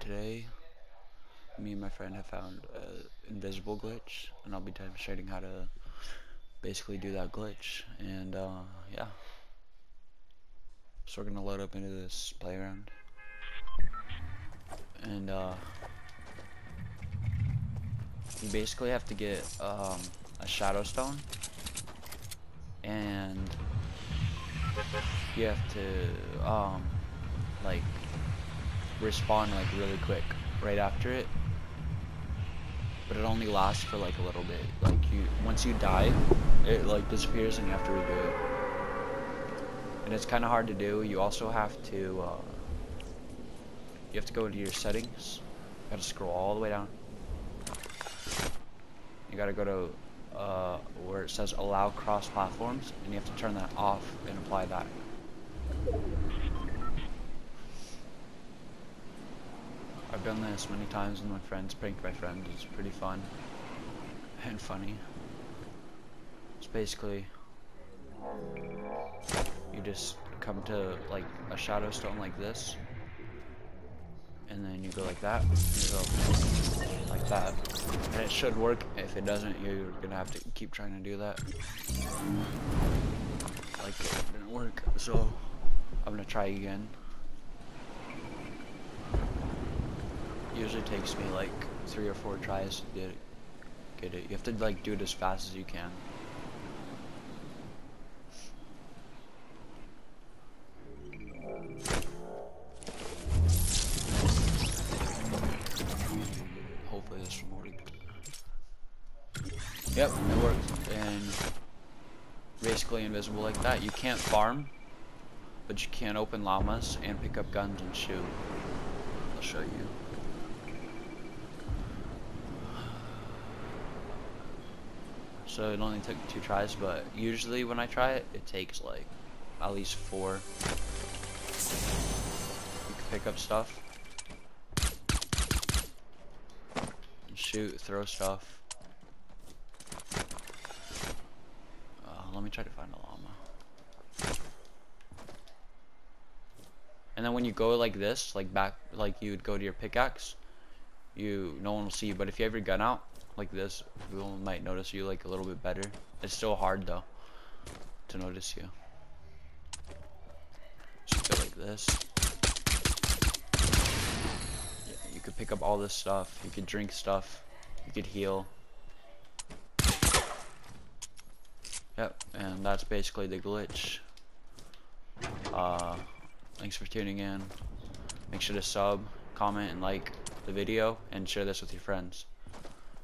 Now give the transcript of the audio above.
Today, me and my friend have found an invisible glitch, and I'll be demonstrating how to basically do that glitch. And uh, yeah, so we're gonna load up into this playground, and uh, you basically have to get um, a shadow stone, and you have to um, respawn like really quick right after it. But it only lasts for like a little bit. Like you once you die it like disappears and you have to redo it. And it's kind of hard to do. You also have to uh, you have to go into your settings. You gotta scroll all the way down. You gotta go to uh, where it says allow cross platforms and you have to turn that off and apply that done this many times with my friends, pranked my friends. It's pretty fun and funny. It's basically you just come to like a shadow stone like this, and then you go like that, you go like that, and it should work. If it doesn't, you're gonna have to keep trying to do that. Like it didn't work, so I'm gonna try again. Usually takes me like three or four tries to get it. Get it. You have to like do it as fast as you can. Hopefully this will work. Yep, it worked. And basically invisible like that. You can't farm, but you can open llamas and pick up guns and shoot. I'll show you. So it only took two tries, but usually when I try it, it takes like at least four. You can pick up stuff. Shoot, throw stuff. Uh, let me try to find a llama. And then when you go like this, like back, like you would go to your pickaxe, you, no one will see you, but if you have your gun out, like this, people might notice you like a little bit better. It's still hard though to notice you. Just go like this. Yeah, you could pick up all this stuff. You could drink stuff. You could heal. Yep, and that's basically the glitch. Uh, thanks for tuning in. Make sure to sub, comment, and like the video, and share this with your friends.